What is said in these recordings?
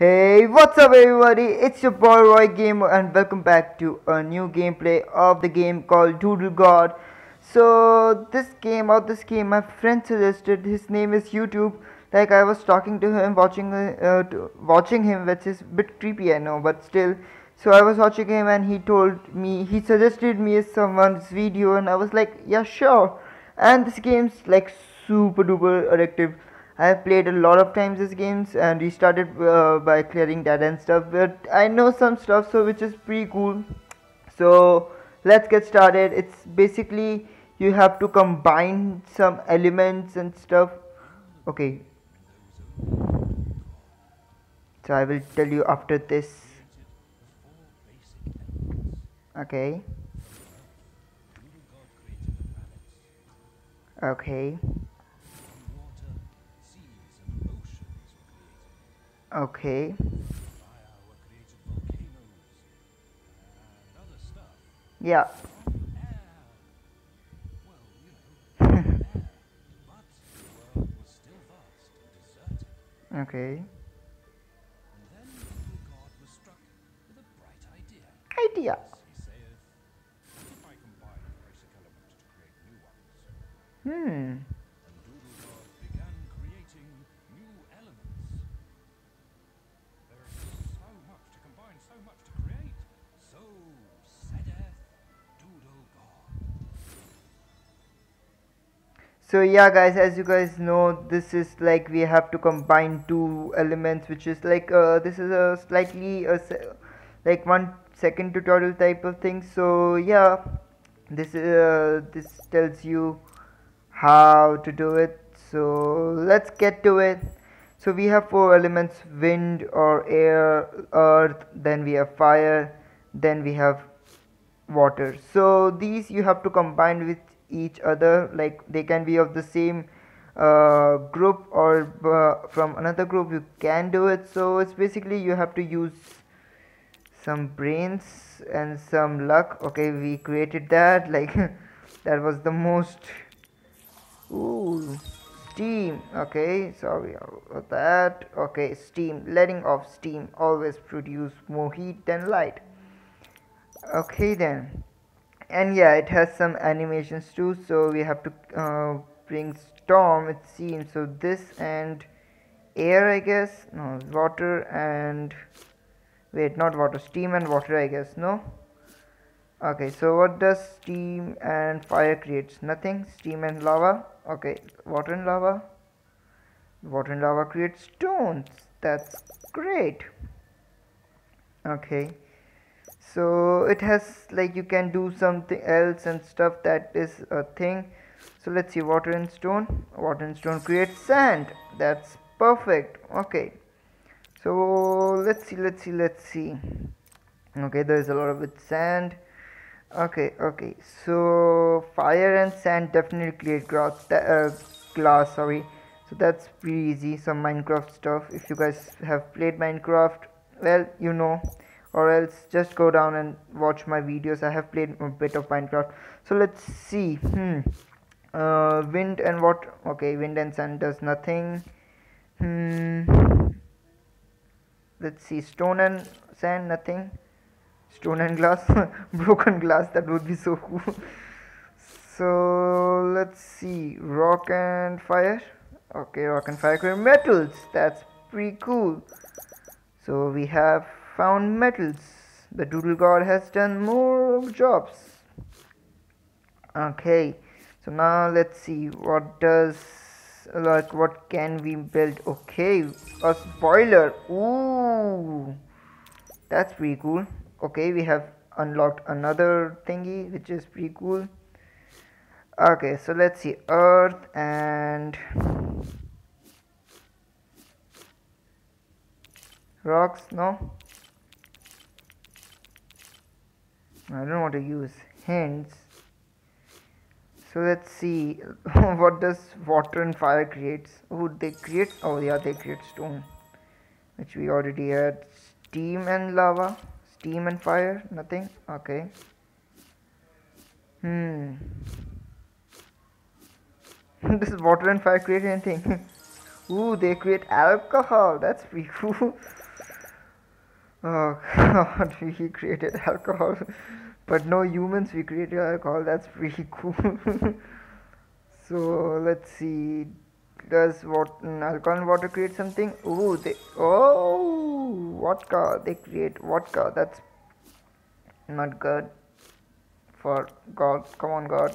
Hey, what's up everybody? It's your boy Roy Gamer and welcome back to a new gameplay of the game called Doodle God. So this game or this game my friend suggested his name is YouTube. Like I was talking to him watching uh, watching him which is a bit creepy I know but still so I was watching him and he told me he suggested me someone's video and I was like yeah sure and this game's like super duper addictive I have played a lot of times these games and restarted uh, by clearing data and stuff but I know some stuff so which is pretty cool. So let's get started. It's basically you have to combine some elements and stuff. Okay. So I will tell you after this. Okay. Okay Okay. Yeah. okay. Idea. Hmm. So yeah guys as you guys know this is like we have to combine two elements which is like uh, this is a slightly a like one second tutorial type of thing. So yeah this uh, this tells you how to do it. So let's get to it. So we have four elements wind or air earth then we have fire then we have water. So these you have to combine with each other like they can be of the same uh, group or uh, from another group you can do it. So it's basically you have to use some brains and some luck. Okay we created that. Like that was the most ooh steam. Okay sorry about that. Okay steam letting off steam always produce more heat than light. Okay then and yeah it has some animations too so we have to uh, bring storm it seems so this and air I guess. No water and wait not water steam and water I guess no? Okay so what does steam and fire creates? Nothing. Steam and lava. Okay water and lava. Water and lava creates stones. That's great. Okay so it has like you can do something else and stuff that is a thing. So let's see water and stone. Water and stone creates sand. That's perfect. Okay. So let's see let's see let's see. Okay there's a lot of it. Sand. Okay okay. So fire and sand definitely create glass uh, glass sorry. So that's pretty easy. Some minecraft stuff. If you guys have played minecraft well you know or else just go down and watch my videos. I have played a bit of minecraft. So let's see. Hmm. Uh, wind and what okay wind and sun does nothing. Hmm. Let's see. Stone and sand nothing. Stone and glass. Broken glass. That would be so cool. So let's see. Rock and fire. Okay rock and fire. Metals. That's pretty cool. So we have found metals. The doodle god has done more jobs. Okay, so now let's see what does like what can we build? Okay, a spoiler. Ooh, that's pretty cool. Okay, we have unlocked another thingy which is pretty cool. Okay, so let's see earth and rocks no I don't want to use hints. So let's see what does water and fire creates. Oh they create oh yeah they create stone which we already had. Steam and lava. Steam and fire nothing? Okay. Hmm. Does water and fire create anything? Ooh they create alcohol. That's pretty cool Oh god, we created alcohol. But no humans, we created alcohol. That's pretty cool. so let's see. Does what mm, alcohol and water create something? Oh, they oh vodka. They create vodka. That's not good for God. Come on, God.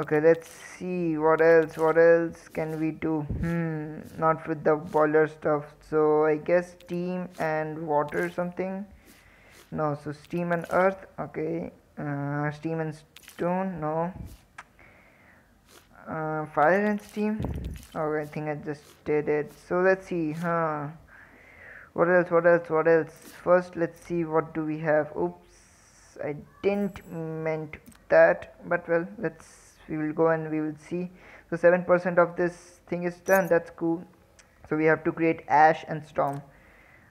Okay, let's see what else. What else can we do? Hmm, not with the boiler stuff. So I guess steam and water something. No, so steam and earth. Okay, uh, steam and stone. No. Uh, fire and steam. Oh, I think I just did it. So let's see. Huh. What else? What else? What else? First, let's see what do we have. Oops. I didn't meant that but well let's we will go and we will see. So 7% of this thing is done. That's cool. So we have to create ash and storm.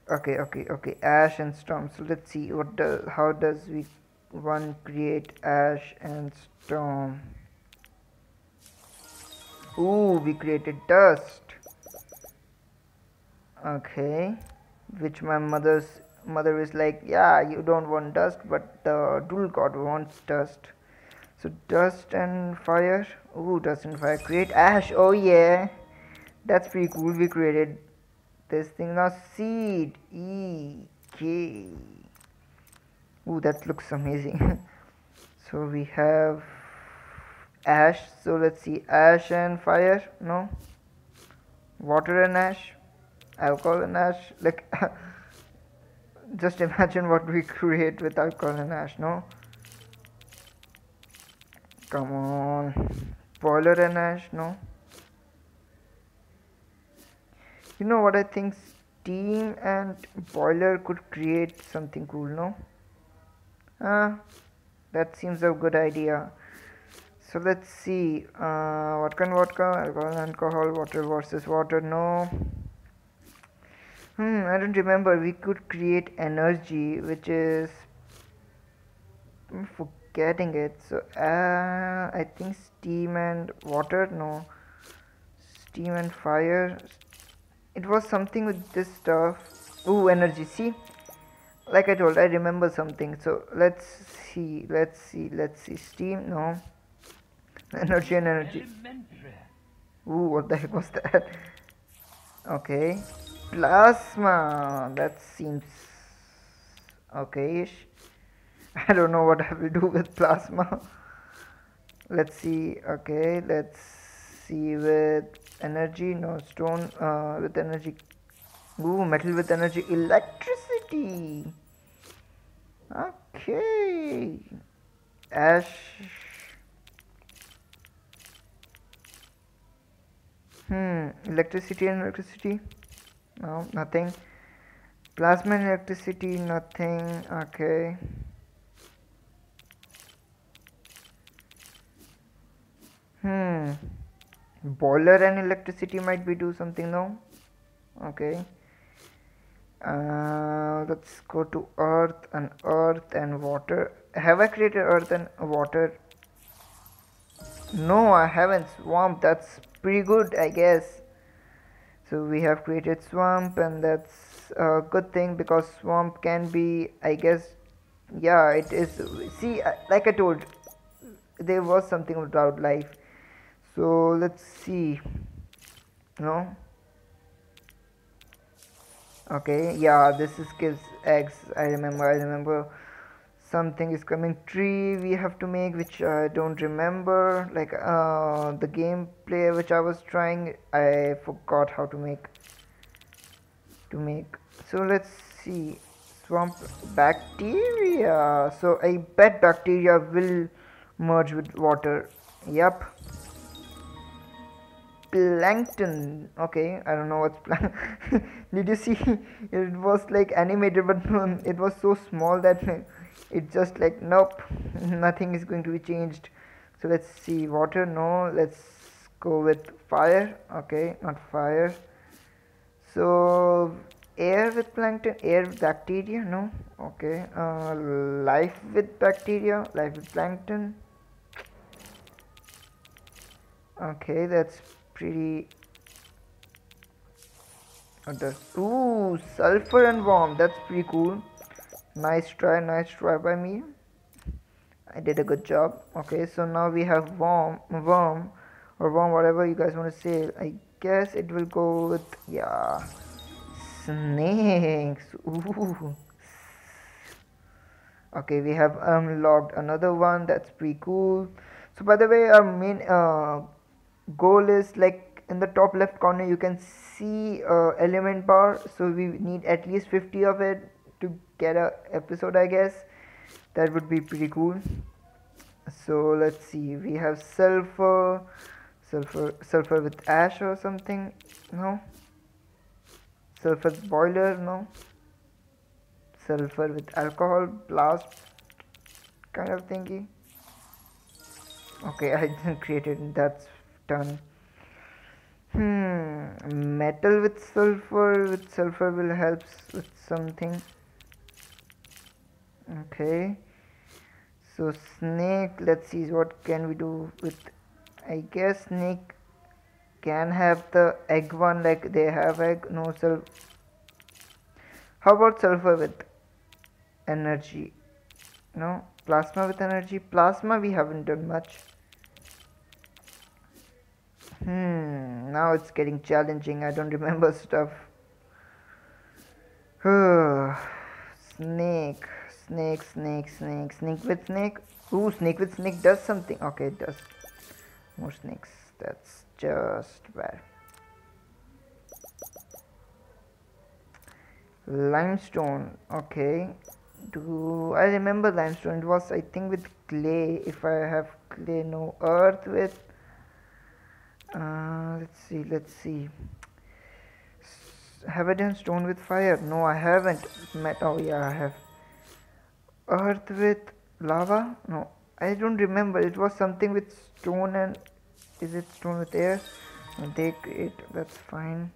Okay okay okay. Ash and storm. So let's see what does how does we one create ash and storm? Ooh, we created dust. Okay. Which my mother's mother is like yeah you don't want dust but the doodle god wants dust so dust and fire. Oh dust and fire. Create ash. Oh yeah. That's pretty cool. We created this thing. Now seed. E k. Oh that looks amazing. So we have ash. So let's see. Ash and fire. No. Water and ash. Alcohol and ash. Like just imagine what we create with alcohol and ash no come on boiler and ash no? You know what i think steam and boiler could create something cool no? Ah that seems a good idea. So let's see uh, what can vodka alcohol alcohol water versus water no. Hmm, I don't remember. We could create energy, which is I'm it. So, uh, I think steam and water. No, steam and fire. It was something with this stuff. Ooh, energy. See, like I told, I remember something. So let's see. Let's see. Let's see. Steam. No. Energy and energy. Ooh, what the heck was that? Okay. Plasma. That seems okay. I don't know what I will do with plasma. Let's see. Okay, let's see with energy. No stone. Uh, with energy. Ooh, metal with energy. Electricity. Okay. Ash. Hmm. Electricity and electricity no nothing plasma and electricity nothing okay hmm. Boiler and electricity might be do something no okay. Uh, let's go to earth and earth and water. Have I created earth and water? No I haven't. Swamp that's pretty good I guess. So we have created swamp and that's a good thing because swamp can be I guess yeah it is. See like I told there was something about life so let's see. No? Okay yeah this is gives eggs I remember I remember something is coming. Tree we have to make which I don't remember. Like uh, the gameplay which I was trying I forgot how to make to make. So let's see. Swamp bacteria. So I bet bacteria will merge with water. Yep plankton okay i don't know what's plank did you see? It was like animated but it was so small that it's just like nope nothing is going to be changed. So let's see water no let's go with fire. Okay not fire. So air with plankton air with bacteria no? Okay uh, life with bacteria life with plankton. Okay that's pretty does ooh sulfur and worm? That's pretty cool. Nice try, nice try by me. I did a good job. Okay, so now we have worm, worm, or worm, whatever you guys want to say. I guess it will go with yeah, snakes. Ooh. Okay, we have unlocked another one. That's pretty cool. So by the way, our main uh, goal is like in the top left corner. You can see uh, element bar. So we need at least 50 of it to get a episode, I guess. That would be pretty cool. So let's see. We have sulfur. Sulfur sulfur with ash or something. No? Sulfur boiler? No? Sulfur with alcohol? Blast? Kind of thingy? Okay i didn't create that's done. Hmm metal with sulfur with sulfur will help with something. Okay. So snake let's see what can we do with I guess snake can have the egg one like they have egg no sulfur how about sulfur with energy? No plasma with energy plasma we haven't done much hmm now it's getting challenging I don't remember stuff snake Snake, snake, snake, snake with snake. Ooh, snake with snake does something. Okay, it does. More snakes. That's just bad. Limestone. Okay. Do I remember limestone? It was I think with clay. If I have clay, no earth with. Uh, let's see. Let's see. Have I done stone with fire? No, I haven't. Met. Oh yeah, I have earth with lava no I don't remember it was something with stone and is it stone with air take it that's fine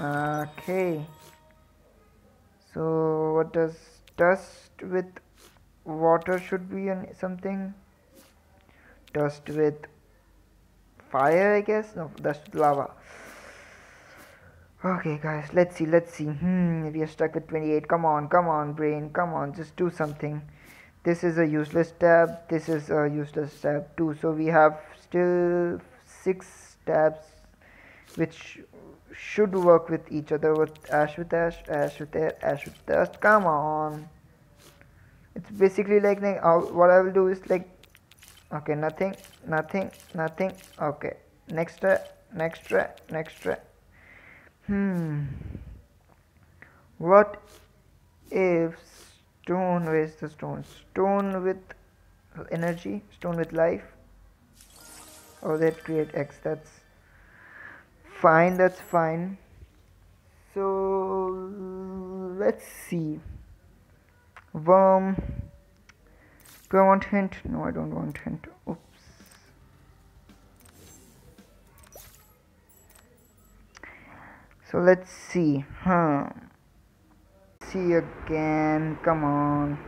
okay so what does dust with water should be an something dust with fire I guess no dust with lava Okay guys, let's see, let's see. Hmm, we are stuck with 28. Come on, come on brain, come on, just do something. This is a useless tab, this is a useless tab too. So we have still 6 tabs which should work with each other with ash with ash, ash with air, ash with dust. Come on. It's basically like, like uh, what I will do is like okay nothing nothing nothing okay next try next try next try Hmm. What if stone where's the stone? Stone with energy, stone with life. Oh that create X, that's fine, that's fine. So let's see. Worm. Do I want hint? No, I don't want hint. Oops. so let's see. Huh. See again. Come on.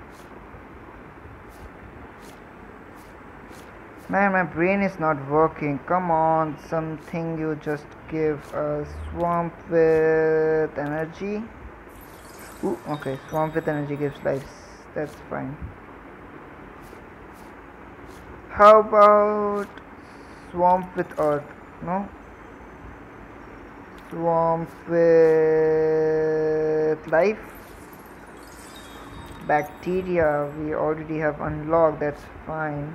Man my brain is not working. Come on. Something you just give a swamp with energy. Ooh, okay. Swamp with energy gives life that's fine how about swamp with earth no? Swamp with life. Bacteria we already have unlocked that's fine.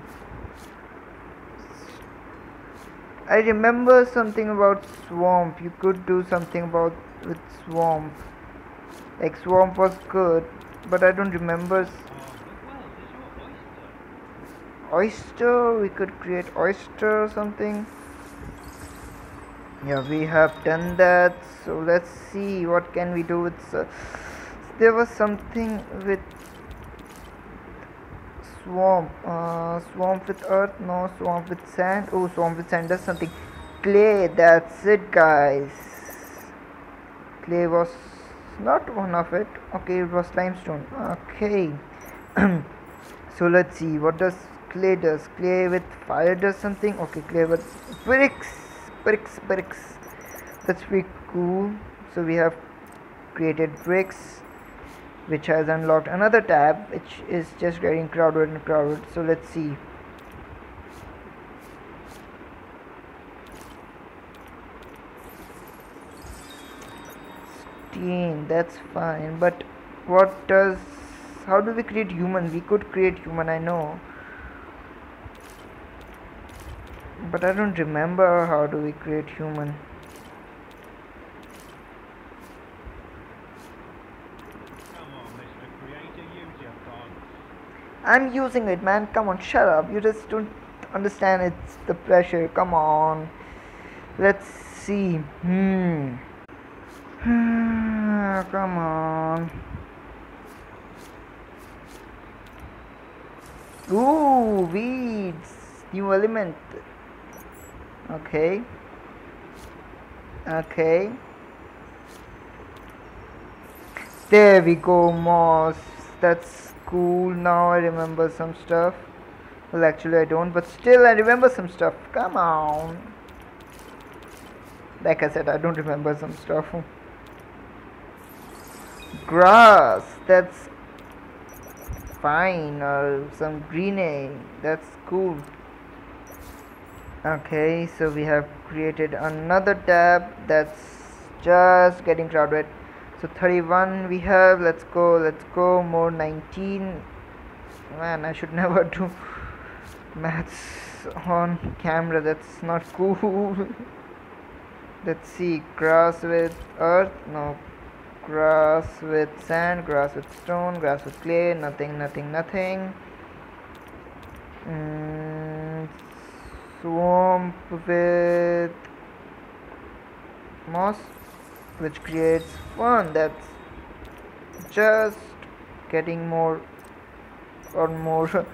I remember something about swamp. You could do something about with swamp. Like swamp was good but I don't remember oyster we could create oyster or something. Yeah we have done that. So let's see what can we do with uh, there was something with swamp uh, swamp with earth no swamp with sand. Oh swamp with sand does something. Clay that's it guys. Clay was not one of it. Okay it was limestone. Okay. So let's see what does clay does clay with fire does something? Okay clay with bricks bricks bricks. That's pretty cool. So we have created bricks which has unlocked another tab which is just getting crowded and crowded. So let's see. Steam, that's fine. But what does how do we create human? We could create human I know but I don't remember how do we create human. I'm using it man. Come on shut up. You just don't understand. It's the pressure. Come on. Let's see. Hmm. Come on. Ooh weeds. New element okay. Okay. There we go moss. That's cool now. I remember some stuff. Well actually I don't but still I remember some stuff. Come on. Like I said I don't remember some stuff. Grass. That's fine. Or some greenery. That's cool okay so we have created another tab that's just getting crowded. So 31 we have let's go let's go more 19 man I should never do maths on camera that's not cool. Let's see grass with earth no grass with sand grass with stone grass with clay nothing nothing nothing. Mm, swamp with moss which creates fun that's just getting more or more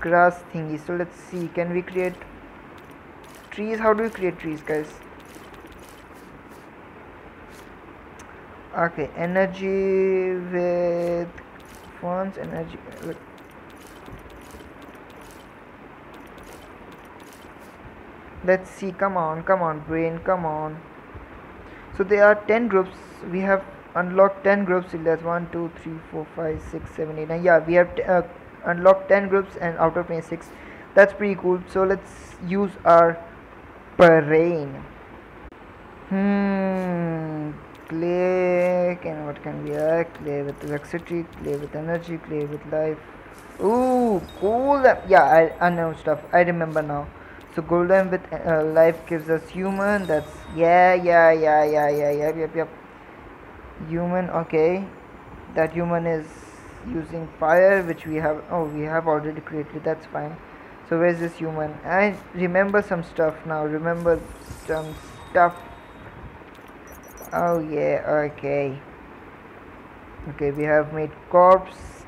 grass thingy. So let's see can we create trees? How do we create trees guys? Okay energy with funds energy with let's see come on come on brain come on. So there are 10 groups. We have unlocked 10 groups. In that's 1 2 3 4 5 6 7 8 9 yeah we have uh, unlocked 10 groups and out of 26 that's pretty cool. So let's use our brain. Hmm. Clay and what can we add? Clay with electricity clay with energy clay with life. Ooh cool. Yeah I, I know stuff. I remember now so golem with uh, life gives us human that's yeah yeah yeah yeah yeah yep yep yep. Human okay. That human is using fire which we have oh we have already created that's fine. So where's this human? I remember some stuff now remember some stuff. Oh yeah okay. Okay we have made corpse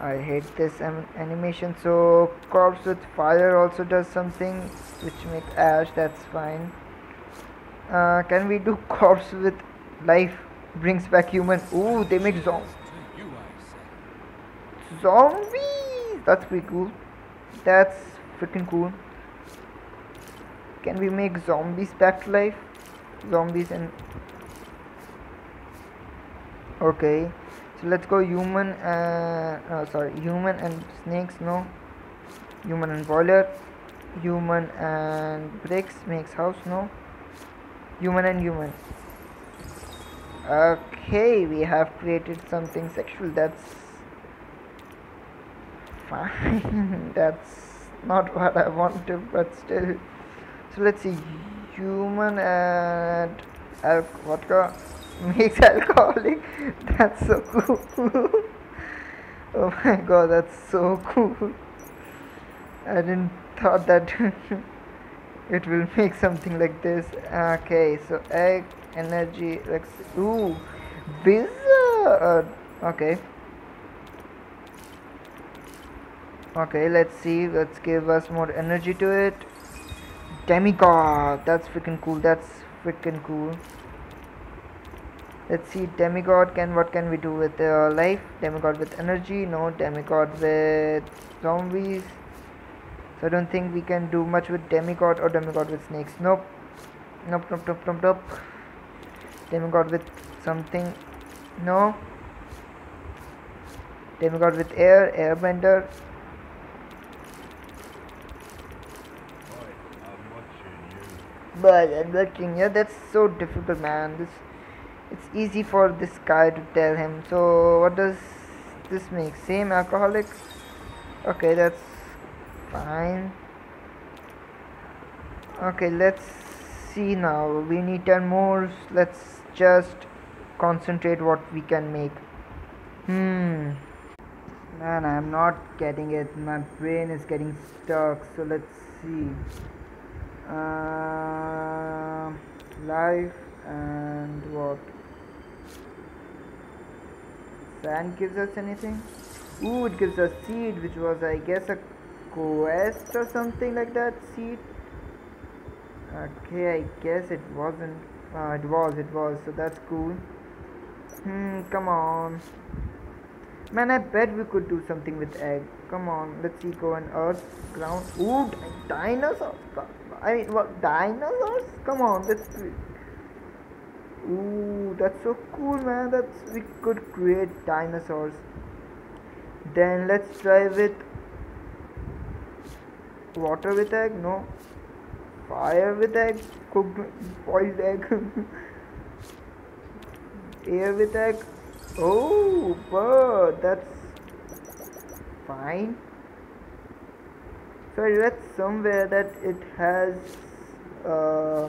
I hate this animation. So corpse with fire also does something which makes ash that's fine. Uh, can we do corpse with life brings back human? Ooh they make zombies zombies! That's pretty cool. That's freaking cool. Can we make zombies back to life? Zombies and okay so let's go human and uh, sorry human and snakes no. Human and boiler. Human and bricks makes house no. Human and human. Okay we have created something sexual. That's fine. That's not what I wanted but still. So let's see. Human and vodka makes alcoholic that's so cool. Oh my god that's so cool. I didn't thought that it will make something like this. Okay so egg energy like ooh bizarre. okay. Okay let's see let's give us more energy to it. Demigod that's freaking cool that's freaking cool let's see demigod can what can we do with uh, life demigod with energy no demigod with zombies So I don't think we can do much with demigod or demigod with snakes. Nope. Nope, nope, nope, nope, nope. Demigod with something. No. Demigod with air, airbender. But I'm watching you. That's so difficult, man. This easy for this guy to tell him. So what does this make? Same alcoholic? Okay, that's fine. Okay let's see now. We need 10 more. Let's just concentrate what we can make. Hmm. Man i'm not getting it. My brain is getting stuck. So let's see. Uh, life and what sand gives us anything Ooh, it gives us seed, which was, I guess, a quest or something like that. Seed. Okay, I guess it wasn't. Uh, it was, it was. So that's cool. Hmm, come on. Man, I bet we could do something with egg. Come on, let's see. Go on earth, ground. Ooh, dinosaurs. I mean, what? Dinosaurs? Come on, let's. Ooh, that's so cool, man. That's we could create dinosaurs. Then let's try with water with egg no. Fire with egg cooked boiled egg. Air with egg. Oh but that's fine. So read somewhere that it has uh,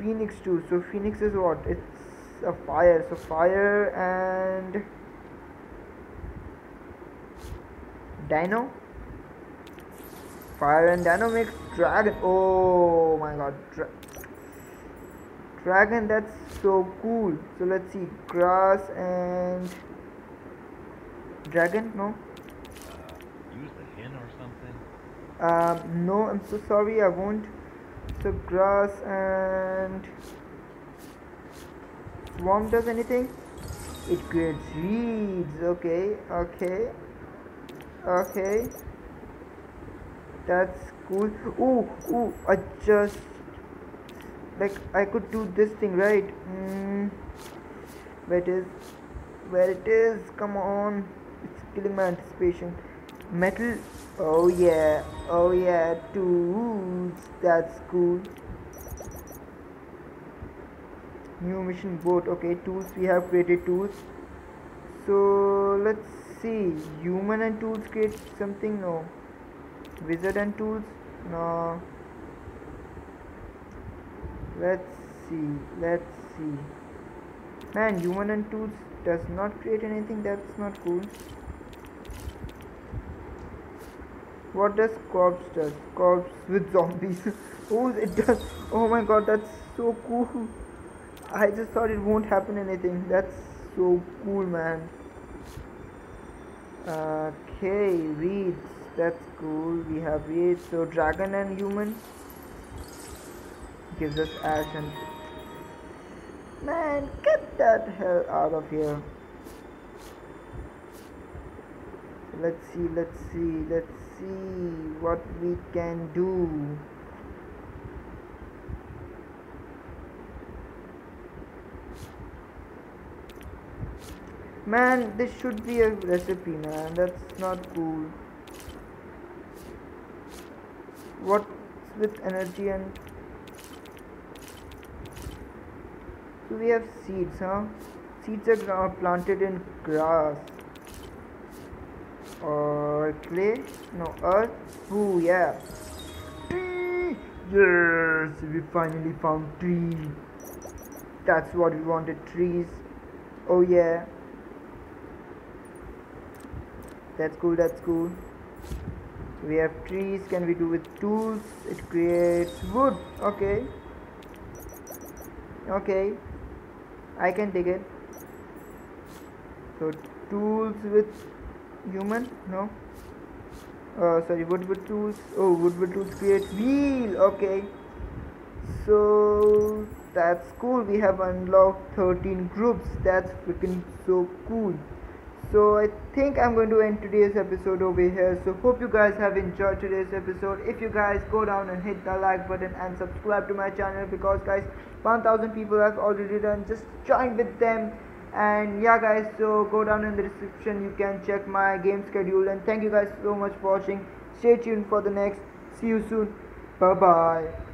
phoenix too so phoenix is what it's a fire so fire and Dino. Fire and Dino makes dragon. Oh my god. Dra dragon, that's so cool. So let's see. Grass and dragon, no? Uh, use the hin or something? Um, no, I'm so sorry, I won't. So grass and swamp does anything? It creates reeds. Okay, okay okay. That's cool. Ooh ooh I just like I could do this thing right? Mm, where it is where it is. Come on. It's killing my anticipation. Metal oh yeah. Oh yeah tools that's cool new mission boat. Okay tools. We have created tools. So let's see. Human and tools create something? No. Wizard and tools? No. Let's see. Let's see. Man human and tools does not create anything. That's not cool what does corpse does corpse with zombies. Oh it does? Oh my god that's so cool. I just thought it won't happen anything. That's so cool man. Okay reeds. That's cool. We have reeds. So dragon and human. Gives us ash and man get that hell out of here. Let's see let's see let's see what we can do Man, this should be a recipe, man. That's not cool. What's with energy and... So we have seeds, huh? Seeds are planted in grass. Clay? No, earth? Ooh, yeah. Tree! Yes! We finally found tree. That's what we wanted, trees. Oh yeah. that's cool that's cool we have trees can we do with tools it creates wood okay okay I can take it so tools with human no? Uh, sorry wood with tools. Oh wood with tools create wheel. Okay. So that's cool. We have unlocked 13 groups. That's freaking so cool. So I think I'm going to end today's episode over here. So hope you guys have enjoyed today's episode. If you guys go down and hit the like button and subscribe to my channel because guys 1000 people have already done. Just join with them and yeah guys so go down in the description. You can check my game schedule. And thank you guys so much for watching. Stay tuned for the next. See you soon. Bye bye